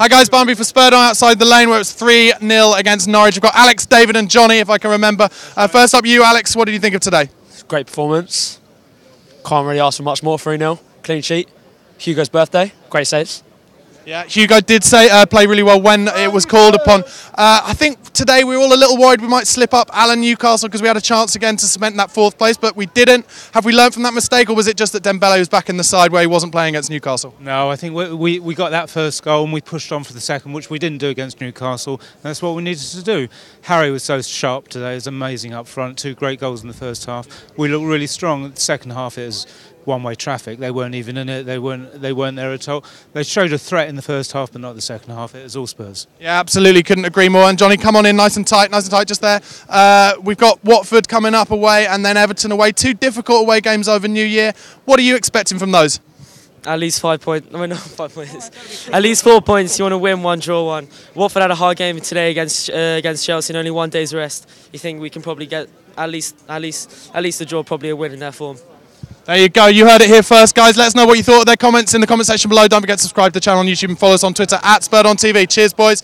Hi guys, Barnby for Spurred on outside the lane where it's 3 0 against Norwich. We've got Alex, David, and Johnny, if I can remember. Uh, first up, you, Alex, what did you think of today? Great performance. Can't really ask for much more. 3 0. Clean sheet. Hugo's birthday. Great saves. Yeah, Hugo did say uh, play really well when it was called upon. Uh, I think today we were all a little worried we might slip up Alan Newcastle because we had a chance again to cement that fourth place, but we didn't. Have we learned from that mistake, or was it just that Dembele was back in the side where he wasn't playing against Newcastle? No, I think we, we, we got that first goal and we pushed on for the second, which we didn't do against Newcastle. That's what we needed to do. Harry was so sharp today; it was amazing up front. Two great goals in the first half. We looked really strong. The second half, was one-way traffic. They weren't even in it. They weren't. They weren't there at all. They showed a threat in the first half, but not the second half. It was all Spurs. Yeah, absolutely. Couldn't agree more. And Johnny, come on in nice and tight, nice and tight just there. Uh, we've got Watford coming up away and then Everton away. Two difficult away games over New Year. What are you expecting from those? At least five points. No, not five points. At least four points. You want to win one, draw one. Watford had a hard game today against uh, against Chelsea, and only one day's rest. You think we can probably get at least at least at least a draw, probably a win in their form. There you go. You heard it here first, guys. Let us know what you thought of their comments in the comment section below. Don't forget to subscribe to the channel on YouTube and follow us on Twitter at Spurred on TV. Cheers, boys.